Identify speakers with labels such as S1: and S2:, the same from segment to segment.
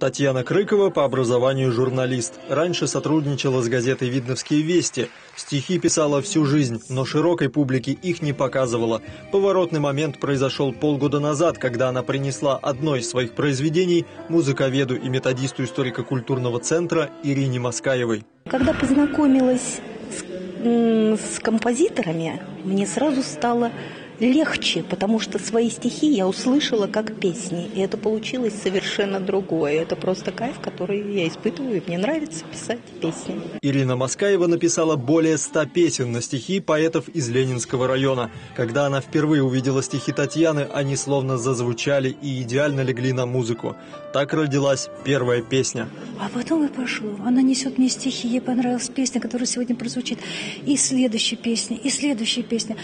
S1: Татьяна Крыкова по образованию журналист. Раньше сотрудничала с газетой «Видновские вести». Стихи писала всю жизнь, но широкой публике их не показывала. Поворотный момент произошел полгода назад, когда она принесла одно из своих произведений музыковеду и методисту историко-культурного центра Ирине Маскаевой.
S2: Когда познакомилась с, с композиторами, мне сразу стало легче, потому что свои стихи я услышала как песни, и это получилось совершенно другое. Это просто кайф, который я испытываю, и мне нравится писать песни.
S1: Ирина Маскаева написала более ста песен на стихи поэтов из Ленинского района. Когда она впервые увидела стихи Татьяны, они словно зазвучали и идеально легли на музыку. Так родилась первая песня.
S3: А потом и пошло. Она несет мне стихи, ей понравилась песня, которая сегодня прозвучит. И следующая песня, и следующая песня.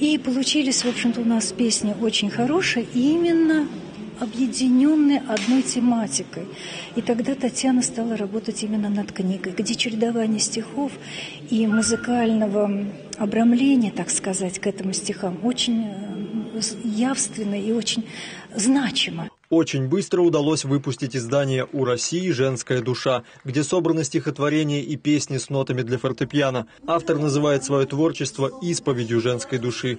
S3: И получились в общем-то, у нас песни очень хорошие, именно объединенные одной тематикой. И тогда Татьяна стала работать именно над книгой, где чередование стихов и музыкального обрамления, так сказать, к этим стихам очень э, явственно и очень значимо.
S1: Очень быстро удалось выпустить издание «У России. Женская душа», где собраны стихотворения и песни с нотами для фортепиано. Автор называет свое творчество «исповедью женской души».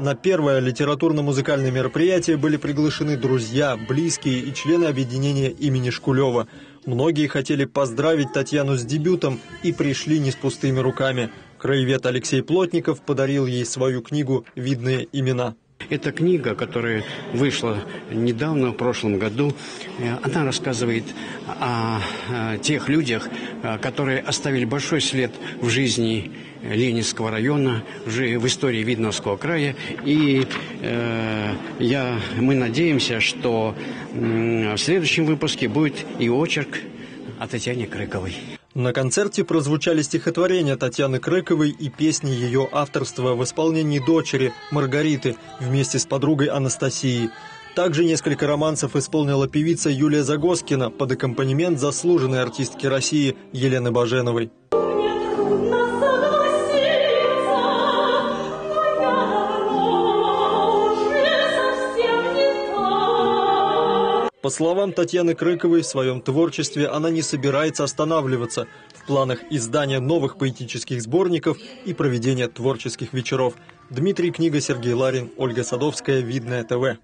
S1: На первое литературно-музыкальное мероприятие были приглашены друзья, близкие и члены объединения имени Шкулева. Многие хотели поздравить Татьяну с дебютом и пришли не с пустыми руками. Краевед Алексей Плотников подарил ей свою книгу «Видные имена».
S4: Эта книга, которая вышла недавно, в прошлом году, э, она рассказывает о тех людях, э, которые оставили большой след в жизни Ленинского района, в истории Видновского края. И э, я, мы надеемся, что в следующем выпуске будет и очерк о Татьяне Крыковой.
S1: На концерте прозвучали стихотворения Татьяны Крыковой и песни ее авторства в исполнении дочери Маргариты вместе с подругой Анастасией. Также несколько романсов исполнила певица Юлия Загоскина под аккомпанемент заслуженной артистки России Елены Баженовой. По словам Татьяны Крыковой, в своем творчестве она не собирается останавливаться в планах издания новых поэтических сборников и проведения творческих вечеров. Дмитрий Книга, Сергей Ларин, Ольга Садовская, Видное ТВ.